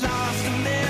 lost and